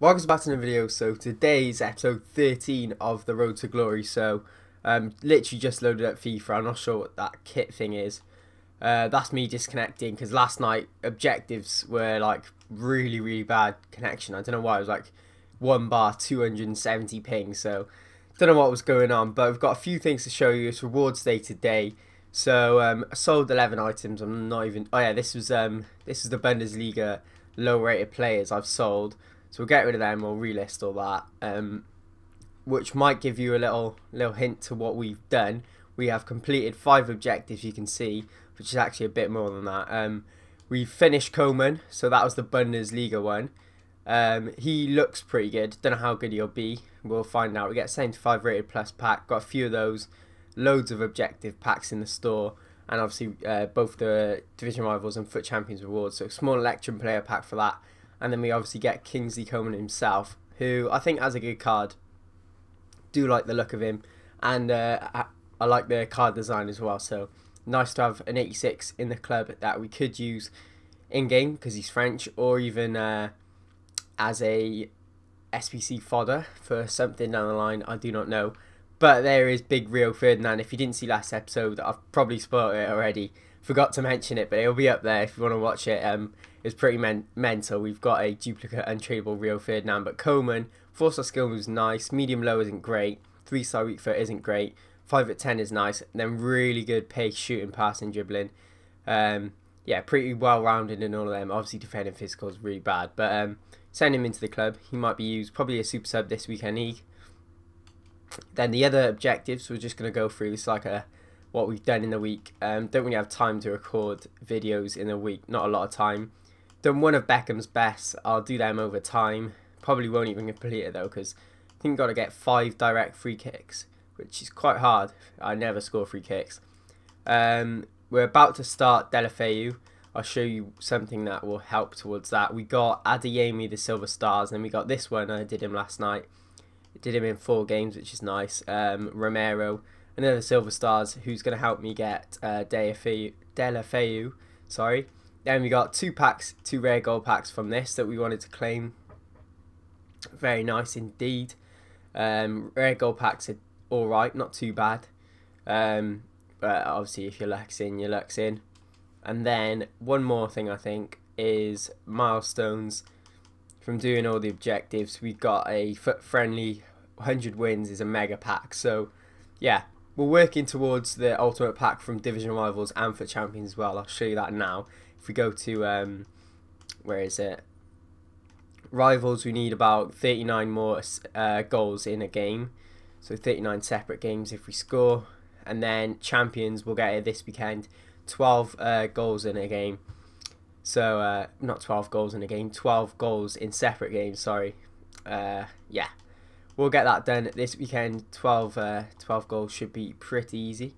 Welcome back to the video. So today's episode 13 of the Road to Glory. So um, literally just loaded up FIFA. I'm not sure what that kit thing is. Uh, that's me disconnecting because last night objectives were like really really bad connection. I don't know why it was like one bar 270 ping. So don't know what was going on, but we've got a few things to show you. It's rewards day today. So um, I sold 11 items. I'm not even. Oh yeah, this was um this is the Bundesliga low rated players I've sold. So we'll get rid of them, we'll relist all that, um, which might give you a little little hint to what we've done. We have completed five objectives, you can see, which is actually a bit more than that. Um, we finished Coman, so that was the Bundesliga one. Um, he looks pretty good. Don't know how good he'll be. We'll find out. We get 75 rated plus pack. Got a few of those. Loads of objective packs in the store. And obviously uh, both the Division Rivals and FUT Champions rewards. So a small Electrum player pack for that. And then we obviously get Kingsley Coman himself, who I think has a good card. Do like the look of him, and uh, I, like the card design as well. So nice to have an 86 in the club that we could use in game because he's French, or even uh, as a SBC fodder for something down the line. I do not know. But there is Big Rio Ferdinand. If you didn't see last episode, I've probably spoiled it already. Forgot to mention it, but it'll be up there if you want to watch it. Um, it's pretty men mental. We've got a duplicate untradeable Rio Ferdinand, but Coleman, 4 star skill moves nice, medium low isn't great, 3 star weak foot isn't great, 5 at 10 is nice, and then really good pace, shooting, passing, dribbling. Um, yeah, pretty well rounded in all of them. Obviously, defending physical is really bad, but um, send him into the club. He might be used probably a super sub this weekend league. Then the other objectives we're just going to go through. It's like a what we've done in the week. Um, don't really have time to record videos in a week. Not a lot of time done one of Beckham's best. I'll do them over time. Probably won't even complete it though because I think I've got to get five direct free kicks, which is quite hard. I never score free kicks. Um, we're about to start Deulofeu. I'll show you something that will help towards that. We got Adeyemi, the Silver Stars, and we got this one. I did him last night. Did him in four games, which is nice. Um, Romero, another Silver Stars, who's going to help me get uh, Deulofeu, sorry. Then we got two packs, two rare gold packs from this that we wanted to claim. Very nice indeed. Um, rare gold packs are alright, not too bad. Um, but obviously if your luck's in, your luck's in. And then one more thing I think is milestones from doing all the objectives. We got a FUT friendly 100 wins is a mega pack. So yeah, we're working towards the ultimate pack from Division Rivals and for Champions as well. I'll show you that now if we go to um, where is it? Rivals, we need about 39 more uh, goals in a game. So 39 separate games if we score. And then champions, we'll get it this weekend. 12 uh, goals in a game. So, uh, not 12 goals in a game, 12 goals in separate games, sorry. Uh, yeah, we'll get that done this weekend. 12, uh, 12 goals should be pretty easy.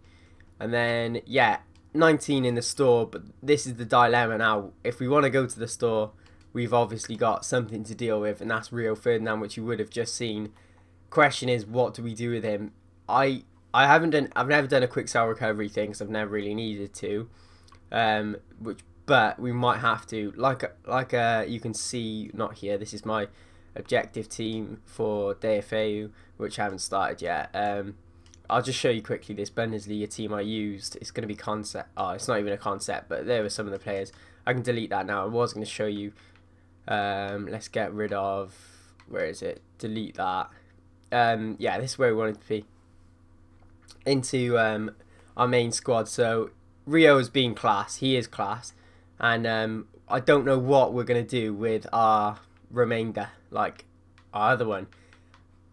And then, yeah, 19 in the store, but this is the dilemma now. If we want to go to the store, we've obviously got something to deal with, and that's Rio Ferdinand, which you would have just seen. Question is, what do we do with him? I I haven't done, I've never done a quick sell recovery thing, because I've never really needed to. Um, which, but we might have to. Like, like uh, you can see, not here. This is my objective team for Deulofeu, which I haven't started yet. Um, I'll just show you quickly this Bundesliga team I used. It's going to be concept. Oh, it's not even a concept, but there were some of the players. I can delete that now. I was going to show you. Um, let's get rid of. Where is it? Delete that. Um, yeah, this is where we wanted to be. Into um, our main squad. So Rio has been class. He is class, and um, I don't know what we're going to do with our remainder, like our other one.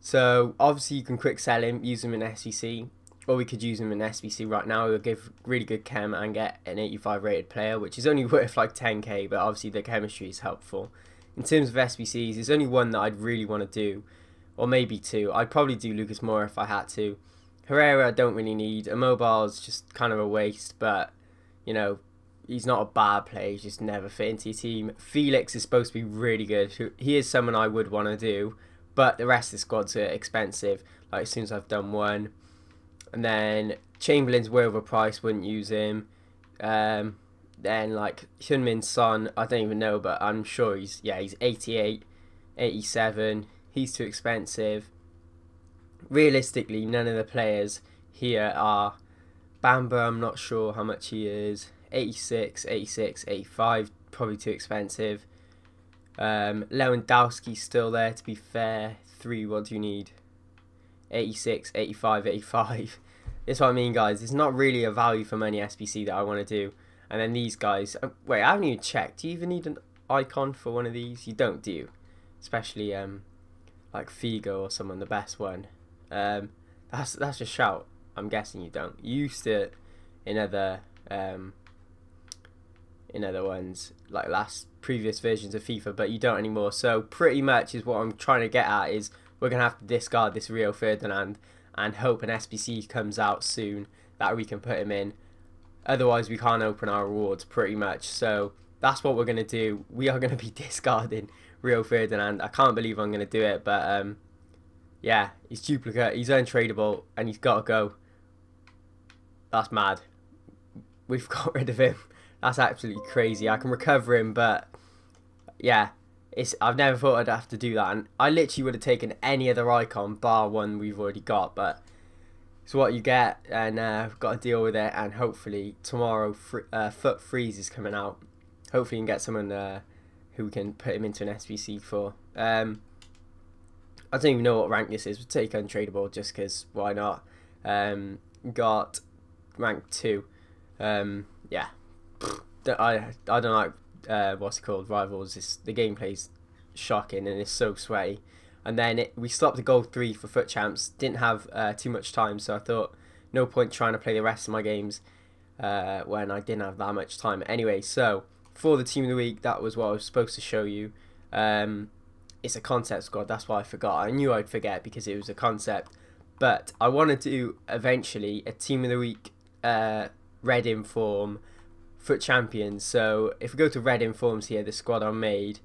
So obviously you can quick sell him, use him in SBC, or we could use him in SBC right now. We'll give really good chem and get an 85 rated player, which is only worth like 10k, but obviously the chemistry is helpful. In terms of SBCs, there's only one that I'd really want to do, or maybe two. I'd probably do Lucas Moura if I had to. Herrera I don't really need. is just kind of a waste, but you know, he's not a bad player. He's just never fit into your team. Felix is supposed to be really good. He is someone I would want to do. But the rest of the squads are expensive. Like as soon as I've done one. And then Chamberlain's way overpriced, wouldn't use him. Um, then like Heung-min Son, I don't even know, but I'm sure he's yeah he's 88. 87. He's too expensive. Realistically, none of the players here are. Bamba, I'm not sure how much he is. 86, 86, 85, probably too expensive. Um, Lewandowski's still there, to be fair. Three, what do you need? 86, 85, 85. That's what I mean, guys. It's not really a value for money SBC that I want to do. And then these guys... Uh, wait, I haven't even checked. Do you even need an icon for one of these? You don't, do you? Especially um, like Figo or someone, the best one. Um, that's that's a shout. I'm guessing you don't. You used to in other um, in other ones like last previous versions of FIFA, but you don't anymore. So pretty much is what I'm trying to get at is we're gonna have to discard this Rio Ferdinand and hope an SBC comes out soon that we can put him in. Otherwise, we can't open our rewards pretty much. So that's what we're gonna do. We are gonna be discarding Rio Ferdinand. I can't believe I'm gonna do it, but um, yeah, he's duplicate. He's untradeable, and he's got to go. That's mad. We've got rid of him. That's absolutely crazy. I can recover him, but yeah, it's. I've never thought I'd have to do that, and I literally would have taken any other icon bar one we've already got, but it's what you get, and uh, got to deal with it. And hopefully tomorrow, uh, FUT Freeze is coming out. Hopefully, you can get someone uh, who can put him into an SBC for. Um, I don't even know what rank this is. We'll take untradeable just because why not? Um, got rank two. Um, yeah, I I don't like uh, what's it called rivals. It's, the gameplay's shocking and it's so sweaty. And then it, we stopped the goal three for FUT champs. Didn't have uh, too much time, so I thought no point trying to play the rest of my games uh, when I didn't have that much time. Anyway, so for the team of the week, that was what I was supposed to show you. Um, it's a concept squad. That's why I forgot. I knew I'd forget because it was a concept. But I want to do eventually a team of the week uh, red inform FUT champions. So if we go to red informs here, the squad I made.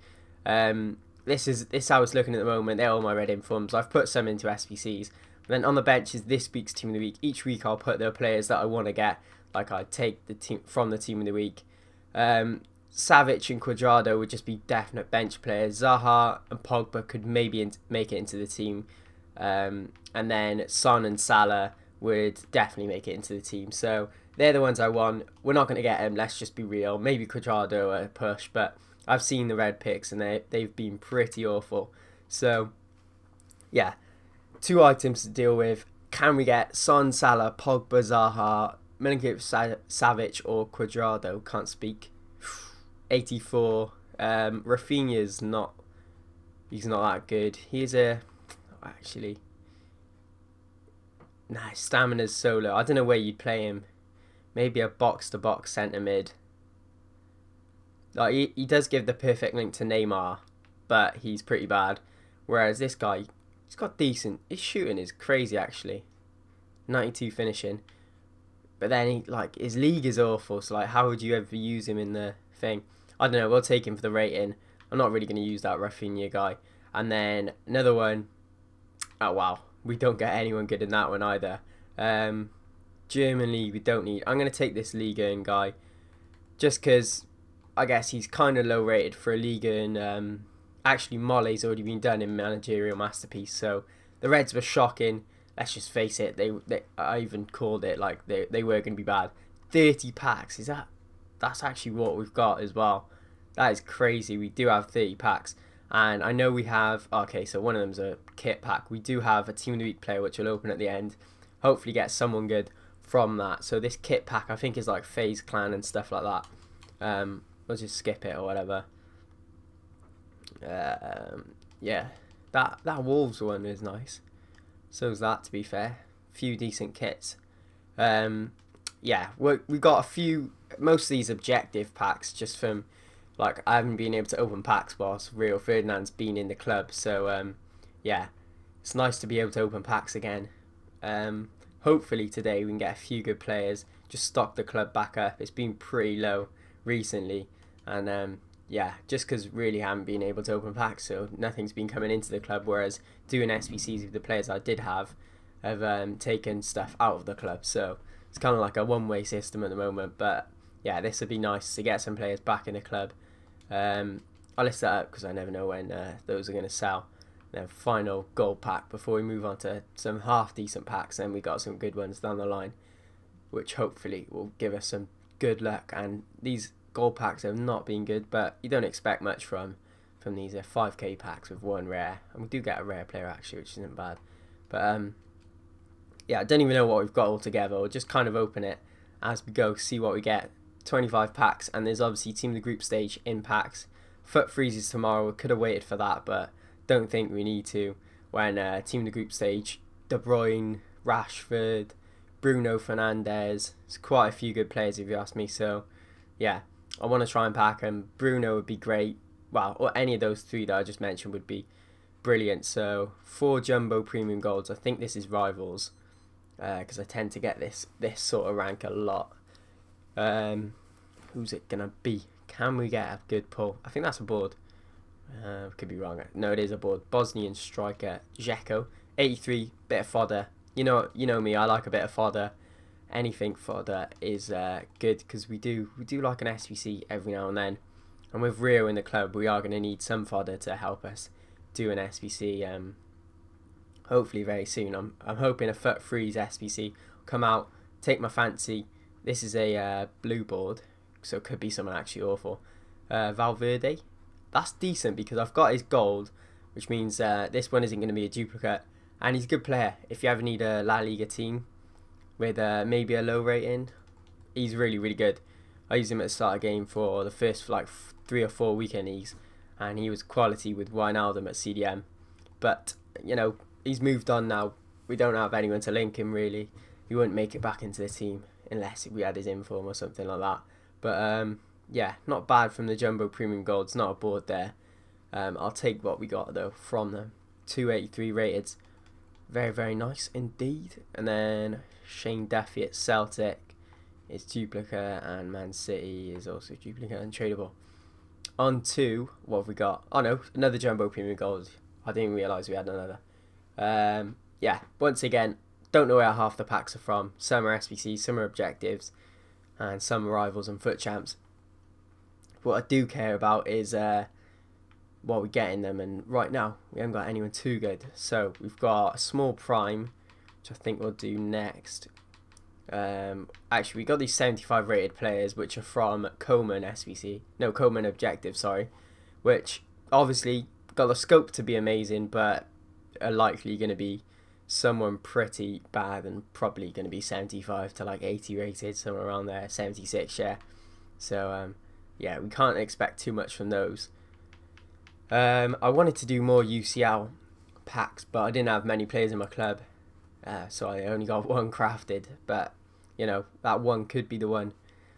Um, this is this I was looking at the moment. They're all my red informs. I've put some into SBCs. then on the bench is this week's team of the week. Each week I'll put the players that I want to get. Like I take the team from the team of the week. Um, Savic and Cuadrado would just be definite bench players. Zaha and Pogba could maybe make it into the team. Um, and then Son and Salah would definitely make it into the team. So they're the ones I want. We're not going to get them, let's just be real. Maybe Cuadrado a push, but I've seen the red picks and they, they've been pretty awful. So, yeah, two items to deal with. Can we get Son, Salah, Pogba, Zaha, Milinkovic, Savic, or Cuadrado? Can't speak. 84. Um, Raphinha's not. He's not that good. He's a. Actually. Nah, stamina's so low. I don't know where you'd play him. Maybe a box to box centre mid. Like he, he does give the perfect link to Neymar, but he's pretty bad. Whereas this guy, he's got decent. His shooting is crazy actually. 92 finishing. But then he like his league is awful. So like, how would you ever use him in the thing? I don't know. We'll take him for the rating. I'm not really going to use that Rafinha guy. And then another one. Oh, wow. We don't get anyone good in that one either. Um, German league, we don't need. I'm going to take this Liga guy. Just because I guess he's kind of low rated for a Liga. And um, actually, Mole's already been done in Managerial Masterpiece. So the Reds were shocking. Let's just face it. They, they I even called it like they, they were going to be bad. 30 packs. Is that that's actually what we've got as well. That is crazy. We do have 30 packs. And I know we have, okay, so one of them's a kit pack. We do have a Team of the Week player, which will open at the end. Hopefully get someone good from that. So this kit pack, I think, is like FaZe Clan and stuff like that. Um, we'll just skip it or whatever. Um, yeah, that, that Wolves one is nice. So is that, to be fair. Few decent kits. Um, yeah, we we got a few, most of these objective packs just from, like, I haven't been able to open packs whilst Rio Ferdinand's been in the club. So, um, yeah, it's nice to be able to open packs again. Um, hopefully today we can get a few good players, just stock the club back up. It's been pretty low recently. And, um, yeah, just because really haven't been able to open packs, so nothing's been coming into the club. Whereas doing SBCs with the players I did have have um, taken stuff out of the club. So it's kind of like a one-way system at the moment. But yeah, this would be nice to get some players back in the club. Um, I'll list that up because I never know when uh, those are going to sell. Then final gold pack before we move on to some half decent packs. Then we got some good ones down the line, which hopefully will give us some good luck. And these gold packs have not been good, but you don't expect much from from these. They're 5k packs with one rare, and we do get a rare player actually, which isn't bad. But um, yeah, I don't even know what we've got all together. We'll just kind of open it as we go, see what we get. 25 packs, and there's obviously Team of the Group stage in packs. FUT freezes tomorrow. We could have waited for that, but don't think we need to. When uh, Team the Group stage, De Bruyne, Rashford, Bruno Fernandes, it's quite a few good players if you ask me. So, yeah, I want to try and pack them. Bruno would be great. Well, or any of those three that I just mentioned would be brilliant. So, four jumbo premium golds. I think this is rivals because uh, I tend to get this this sort of rank a lot. Um, who's it gonna be? Can we get a good pull? I think that's a board. Uh, could be wrong. No, it is a board. Bosnian striker Dzeko, 83, bit of fodder. You know, you know me. I like a bit of fodder. Anything fodder is uh, good because we do we do like an SBC every now and then. And with Rio in the club, we are going to need some fodder to help us do an SBC. Um, hopefully very soon. I'm I'm hoping a FUT freeze SBC come out, take my fancy. This is a uh, blue board, so it could be someone actually awful. Uh, Valverde, that's decent because I've got his gold, which means uh, this one isn't going to be a duplicate. And he's a good player. If you ever need a La Liga team with uh, maybe a low rating, he's really really good. I used him at the start of the game for the first like three or four weekend leagues, and he was quality with Wijnaldum at CDM. But you know, he's moved on now. We don't have anyone to link him really. He wouldn't make it back into the team unless we had his inform or something like that. But um, yeah, not bad from the Jumbo Premium Golds. Not a board there. Um, I'll take what we got though from them. 283 rated. Very, very nice indeed. And then Shane Duffy at Celtic is duplicate and Man City is also duplicate and tradable. On to what have we got? Oh no, another Jumbo Premium Gold. I didn't realise we had another. Um, yeah, once again, don't know where half the packs are from. Some are SBC, some are objectives, and some are rivals and FUT champs. What I do care about is uh, what we're getting them, and right now we haven't got anyone too good. So we've got a small prime, which I think we'll do next. Um, actually, we got these 75 rated players, which are from Coleman SBC. No, Coleman Objective, sorry. Which obviously got the scope to be amazing, but are likely going to be someone pretty bad and probably going to be 75 to like 80 rated, somewhere around there, 76, yeah. So, um, yeah, we can't expect too much from those. Um, I wanted to do more UCL packs, but I didn't have many players in my club, uh, so I only got one crafted. But you know that one could be the one.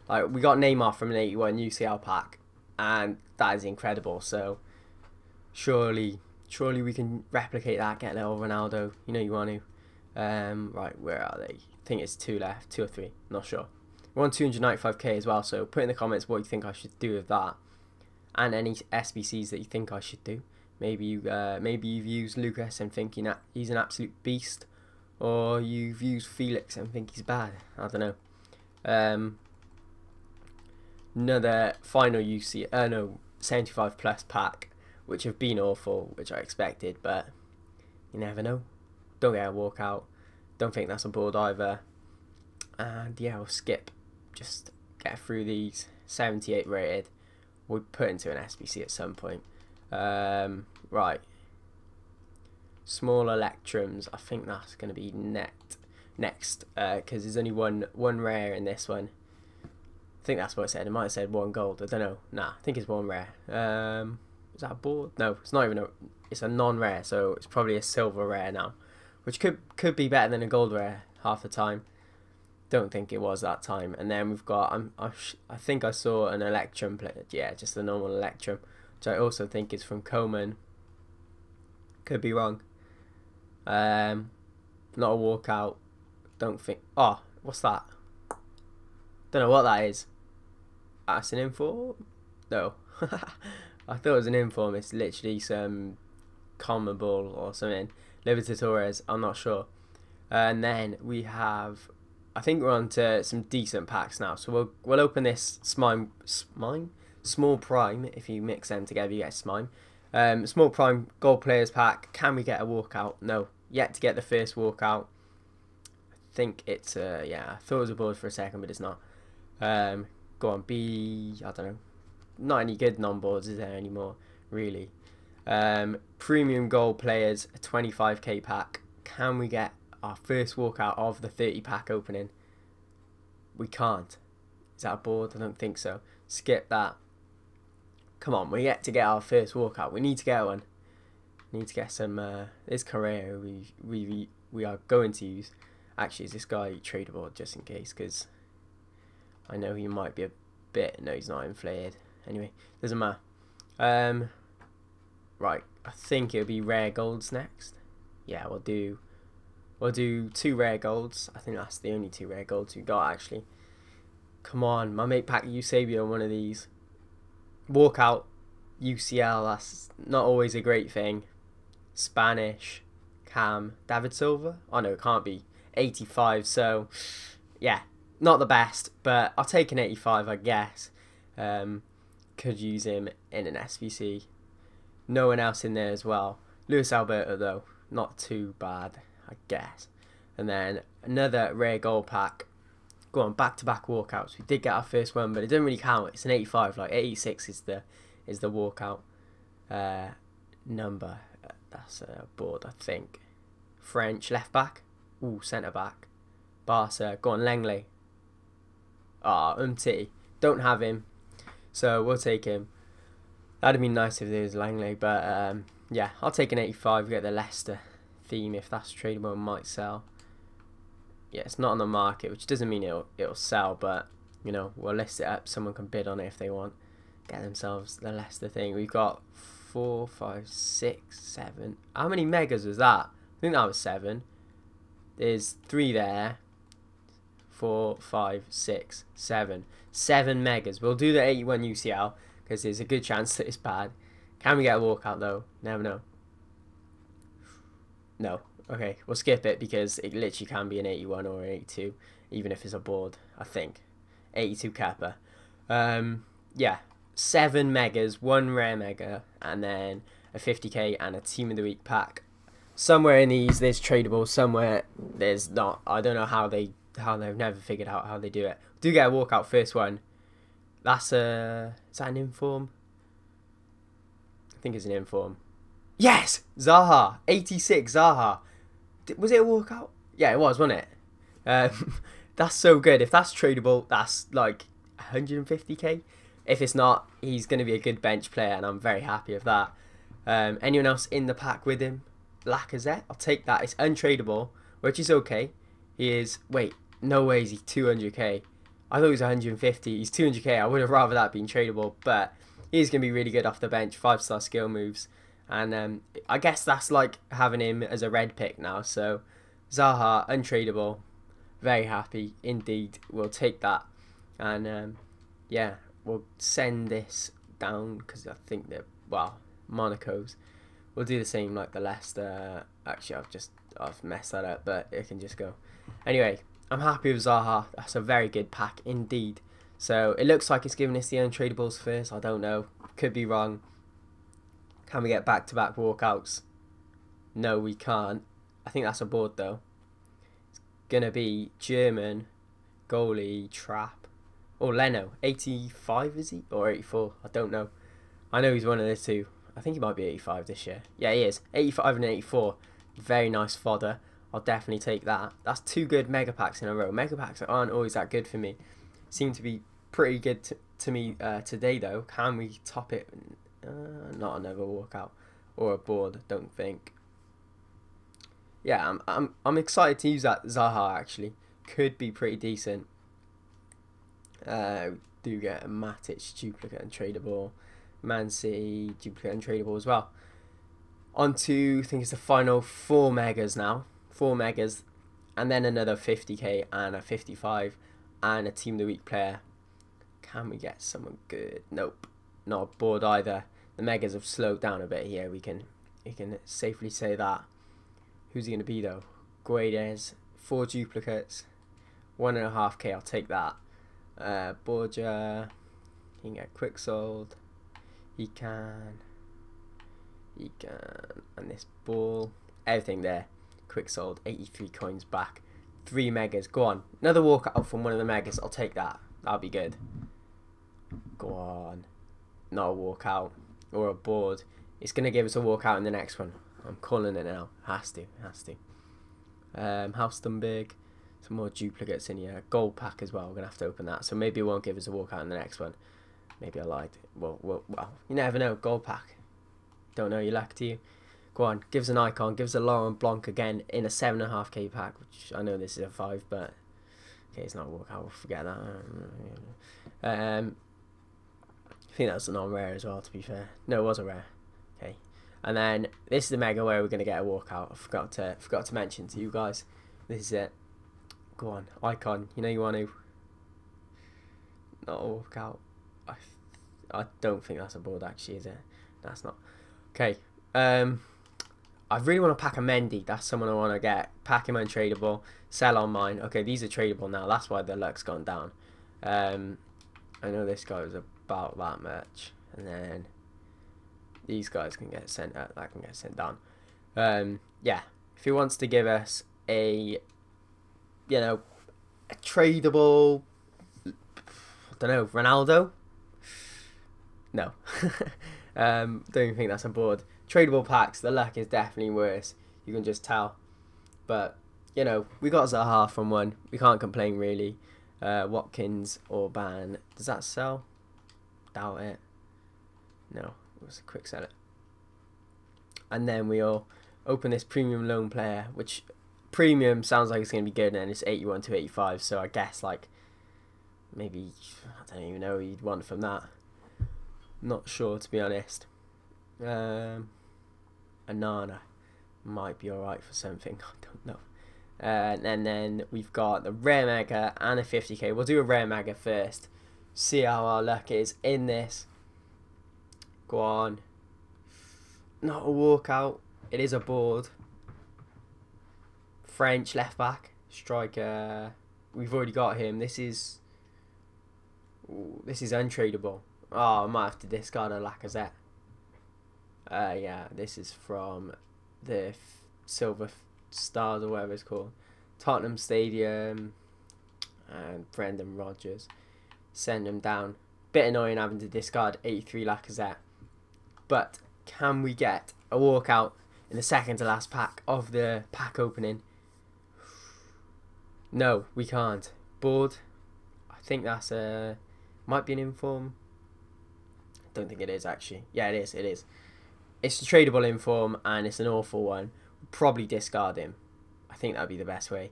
Like we got Neymar from an 81 UCL pack, and that is incredible. So surely surely we can replicate that, get a little Ronaldo. You know you want to. Um, right, where are they? I think it's two left, two or three, not sure. We're on 295k as well, so put in the comments what you think I should do with that, and any SBCs that you think I should do. Maybe you, uh, maybe you've used Lucas and think he's an absolute beast, or you've used Felix and think he's bad. I don't know. Um, another final UC, uh, no, 75 plus pack which have been awful, which I expected, but you never know. Don't get a walkout. Don't think that's a board either. And yeah, we'll skip. Just get through these 78 rated. We'll put into an SBC at some point. Um, right. Small Electrums. I think that's going to be net next because uh, there's only one one rare in this one. I think that's what it said. It might have said one gold. I don't know. Nah, I think it's one rare. Um, is that a board? No, it's not even a. It's a non-rare, so it's probably a silver rare now, which could could be better than a gold rare half the time. Don't think it was that time. And then we've got. I'm, I, I think I saw an Electrum play. Yeah, just a normal Electrum, which I also think is from Coleman. Could be wrong. Um, not a walkout. Don't think. Oh, what's that? Don't know what that is. That's an info. No. I thought it was an inform. It's literally some CONMEBOL or something. Libertadores, I'm not sure. And then we have, I think we're on to some decent packs now. So we'll we'll open this Smime, Smime? Small Prime, if you mix them together, you get Smime. Um, small Prime Gold Players Pack. Can we get a walkout? No. Yet to get the first walkout. I think it's, uh, yeah, I thought it was a board for a second, but it's not. Um, go on, be, I don't know. Not any good non-boards, is there anymore, really? Um, premium Gold Players, a 25k pack. Can we get our first walkout of the 30 pack opening? We can't. Is that a board? I don't think so. Skip that. Come on, we get to get our first walkout. We need to get one. Need to get some. Uh, this Correa we we we are going to use. Actually, is this guy tradable just in case? Because I know he might be a bit. No, he's not inflated. Anyway, doesn't matter. Um, right, I think it'll be rare golds next. Yeah, we'll do. We'll do two rare golds. I think that's the only two rare golds we got actually. Come on, my mate pack Eusebio on one of these. Walkout, UCL, that's not always a great thing. Spanish, Cam, David Silva. Oh no, it can't be. 85, so yeah, not the best, but I'll take an 85, I guess. Um, could use him in an SBC. No one else in there as well. Luis Alberto, though, not too bad, I guess. And then another rare gold pack go on back to back walkouts. We did get our first one, but it doesn't really count. It's an 85. Like 86 is the is the walkout uh, number. That's a board, I think. French left back. Ooh, centre back. Barca. Go on, Lenglet. Ah, Umtiti. Don't have him, so we'll take him. That'd be nice if there was Lenglet, but um, yeah, I'll take an 85. Get the Leicester theme if that's tradable. Might sell yeah, it's not on the market, which doesn't mean it'll it'll sell, but you know we'll list it up. Someone can bid on it if they want. Get themselves the Leicester thing. We've got four, five, six, seven. How many megas was that? I think that was seven. There's three there. Four, five, six, seven. Seven megas. We'll do the 81 UCL because there's a good chance that it's bad. Can we get a walkout though? Never know. No. Okay, we'll skip it because it literally can be an 81 or an 82, even if it's a board, I think. 82 Kappa. Um, yeah, 7 megas, 1 rare mega, and then a 50k and a Team of the Week pack. Somewhere in these there's tradable, somewhere there's not. I don't know how they how they've never figured out how they do it. Do get a walkout first one. That's a is that an inform? I think it's an inform. Yes, Zaha, 86 Zaha was it a walkout? Yeah, it was, wasn't it? Um, that's so good. If that's tradable, that's like 150k. If it's not, he's going to be a good bench player, and I'm very happy with that. Um, anyone else in the pack with him? Lacazette? I'll take that. It's untradeable, which is okay. He is. Wait, no way is he 200k. I thought he was 150. He's 200k. I would have rather that been tradable, but he's going to be really good off the bench. Five star skill moves. And um, I guess that's like having him as a red pick now. So Zaha, untradeable. Very happy indeed. We'll take that. And um, yeah, we'll send this down because I think that, well, Monaco's. We'll do the same like the Leicester. Actually, I've just I've messed that up, but it can just go. Anyway, I'm happy with Zaha. That's a very good pack indeed. So it looks like it's giving us the untradables first. I don't know. Could be wrong. Can we get back-to-back walkouts? No, we can't. I think that's a board though. It's gonna be German, goalie, Trapp, or Leno. 85 is he or 84? I don't know. I know he's one of the two. I think he might be 85 this year. Yeah, he is. 85 and 84. Very nice fodder. I'll definitely take that. That's two good mega packs in a row. Mega packs aren't always that good for me. Seem to be pretty good to, to me uh, today though. Can we top it uh, not another walkout or a board, don't think. Yeah, I'm, I'm, I'm excited to use that Zaha actually. Could be pretty decent. Uh, do get a Matic duplicate and tradable. Man City duplicate and tradable as well. On to, I think it's the final four megas now. Four megas. And then another 50k and a 55 and a Team of the Week player. Can we get someone good? Nope. Not a board either the megas have slowed down a bit here. We can we can safely say that. Who's he going to be though? Guedes, four duplicates, one and a half k. I'll take that. Uh, Borja, He can get quick sold. He can. He can. And this ball. Everything there. Quick sold. 83 coins back. Three megas. Go on. Another walkout from one of the megas. I'll take that. That'll be good. Go on. Not a walkout. Or a board. It's going to give us a walkout in the next one. I'm calling it now. Has to. Has to. Um, Halstenberg. Some more duplicates in here. Gold pack as well. We're going to have to open that. So maybe it won't give us a walkout in the next one. Maybe I lied. Well, well, well, you never know. Gold pack. Don't know your luck, do you? Go on. Gives an icon. Gives a Laurent Blanc again in a 7.5k pack. Which I know this is a 5, but... Okay, it's not a walkout. We'll forget that. Um, I think that was a non-rare as well, to be fair. No, it was a rare. Okay. And then this is the mega where we're going to get a walkout. I forgot to forgot to mention to you guys. This is it. Go on, icon. You know you want to. Not a walkout. I, I don't think that's a board actually, is it? That's not. Okay. Um, I really want to pack a Mendy. That's someone I want to get. Pack him untradeable. Sell on mine. Okay, these are tradable now. That's why the luck's gone down. Um, I know this guy was about that much, and then these guys can get sent out. That can get sent down. Um, yeah, if he wants to give us a, you know, a tradable, I don't know, Ronaldo. No, um, don't even think that's on board. Tradable packs, the luck is definitely worse. You can just tell, but you know, we got Zaha from one. We can't complain really. Uh, Watkins or Ban. Does that sell? Doubt it. No, it was a quick sell. And then we'll open this premium loan player, which premium sounds like it's going to be good, and it's 81 to 85. So I guess like maybe I don't even know you'd want from that. Not sure to be honest. Um, Anana might be alright for something. I don't know. Uh, and then we've got the rare mega and a 50k. We'll do a rare mega first. See how our luck is in this. Go on. Not a walkout. It is a board. French left back. Striker. We've already got him. This is... This is untradeable. Oh, I might have to discard a Lacazette. Uh, yeah, this is from the Silver Stars or whatever it's called. Tottenham Stadium and Brendan Rodgers. Send them down. Bit annoying having to discard 83 Lacazette. But can we get a walkout in the second to last pack of the pack opening? No, we can't. Board. I think that's a might be an inform. Don't think it is actually. Yeah, it is. It is. It's a tradable inform and it's an awful one probably discard him. I think that'd be the best way.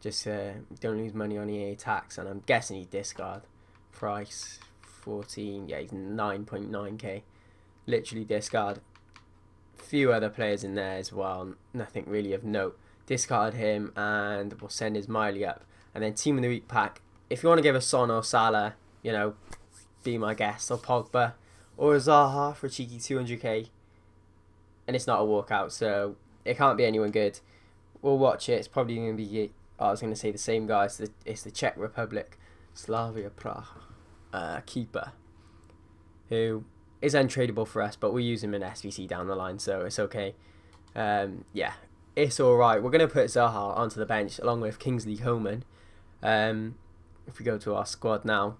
Just uh, don't lose money on EA tax, and I'm guessing he'd discard. Price 14, yeah, he's 9.9k. Literally discard. Few other players in there as well, nothing really of note. Discard him, and we'll send his Miley up. And then Team of the Week pack. If you want to give a Son or Salah, you know, be my guest, or Pogba, or Zaha for a cheeky 200k. And it's not a walkout, so it can't be anyone good. We'll watch it. It's probably going to be. I was going to say the same guy. It's the, it's the Czech Republic, Slavia Praha uh, keeper, who is untradeable for us, but we use him in SBC down the line, so it's okay. Um, yeah, it's all right. We're going to put Zaha onto the bench along with Kingsley Coman. Um, if we go to our squad now,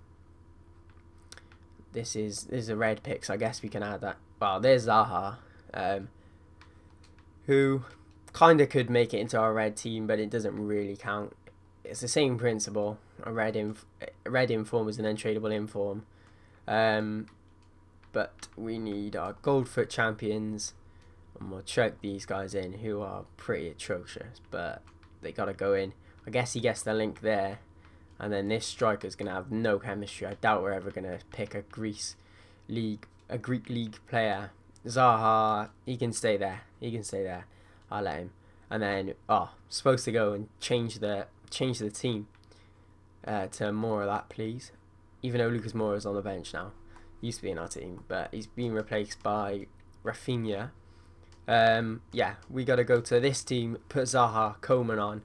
this is this is a red pick, so I guess we can add that. Well, there's Zaha. Um, who kind of could make it into our red team, but it doesn't really count. It's the same principle. A red inf a red inform is an untradeable inform. Um, but we need our Goldfoot champions, and we'll chuck these guys in, who are pretty atrocious, but they gotta go in. I guess he gets the link there, and then this striker's gonna have no chemistry. I doubt we're ever gonna pick a Greece league, a Greek league player Zaha, he can stay there. He can stay there. I'll let him. And then, oh, supposed to go and change the change the team uh, to more of that, please. Even though Lucas Moura is on the bench now, he used to be in our team, but he's being replaced by Rafinha. Um, yeah, we got to go to this team. Put Zaha, Coman on.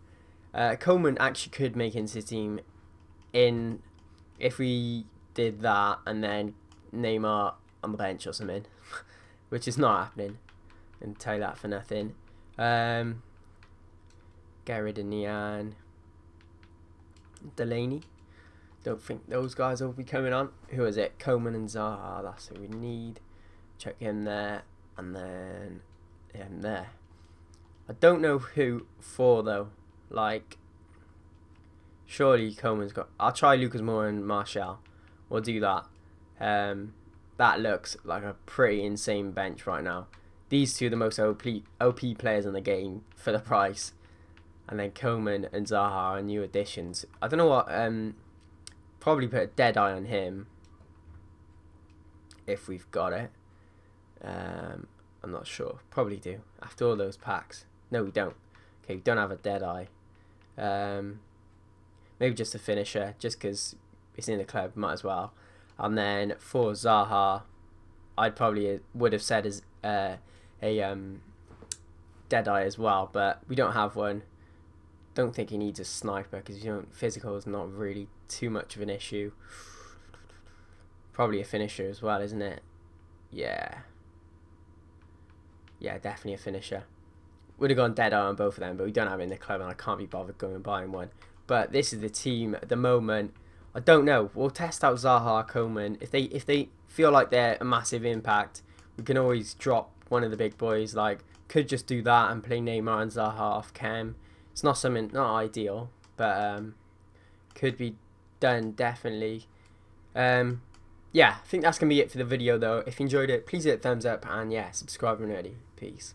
Uh, Coman actually could make into the team in if we did that and then Neymar on the bench or something, which is not happening. And tell that for nothing. Um, get rid of. Delaney. Don't think those guys will be coming on. Who is it? Coman and Zaha. That's who we need. Check him there. And then him there. I don't know who for though. Like, surely Coman's got. I'll try Lucas Moura and Martial. We'll do that. Um, that looks like a pretty insane bench right now. These two are the most OP, OP players in the game for the price. And then Coman and Zaha are new additions. I don't know what. Um, probably put a dead eye on him. If we've got it. Um, I'm not sure. Probably do. After all those packs. No, we don't. Okay, we don't have a dead eye. Um, maybe just a finisher, just because it's in the club, might as well. And then for Zaha, I'd probably uh, would have said as uh, a um, dead eye as well, but we don't have one. Don't think he needs a sniper because you know physical is not really too much of an issue. Probably a finisher as well, isn't it? Yeah. Yeah, definitely a finisher. Would have gone dead eye on both of them, but we don't have it in the club and I can't be bothered going and buying one. But this is the team at the moment. I don't know. We'll test out Zaha, Coman. If they if they feel like they're a massive impact, we can always drop one of the big boys. Like could just do that and play Neymar and Zaha off cam. It's not something not ideal, but um, could be done definitely. Um, yeah, I think that's gonna be it for the video though. If you enjoyed it, please hit thumbs up and yeah, subscribe when ready. Peace.